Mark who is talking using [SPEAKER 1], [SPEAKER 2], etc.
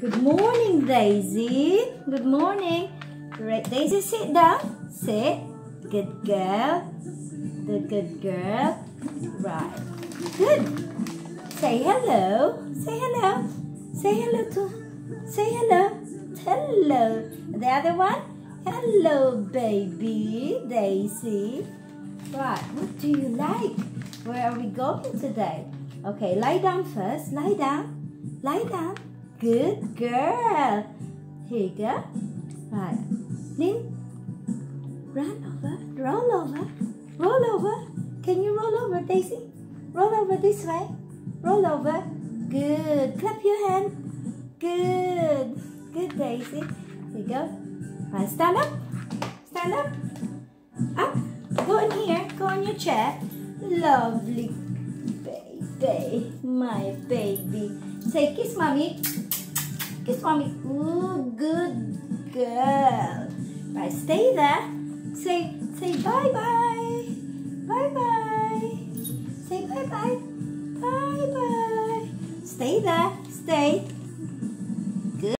[SPEAKER 1] Good morning, Daisy. Good morning. Right, Daisy, sit down. Sit. Good girl. Good, good girl. Right. Good. Say hello. Say hello. Say hello to. Say hello. Hello. The other one. Hello, baby. Daisy. Right. What do you like? Where are we going today? Okay, lie down first. Lie down. Lie down. Good girl. Here you go. Right. Then run over. Roll over. Roll over. Can you roll over, Daisy? Roll over this way. Roll over. Good. Clap your hand. Good. Good, Daisy. Here you go. Right, stand up. Stand up. Up. Go in here. Go on your chair. Lovely baby. My baby. Say kiss mommy. Kiss mommy. Ooh, good girl. Right, stay there. Say, say bye bye. Bye bye. Say bye bye. Bye bye. Stay there. Stay.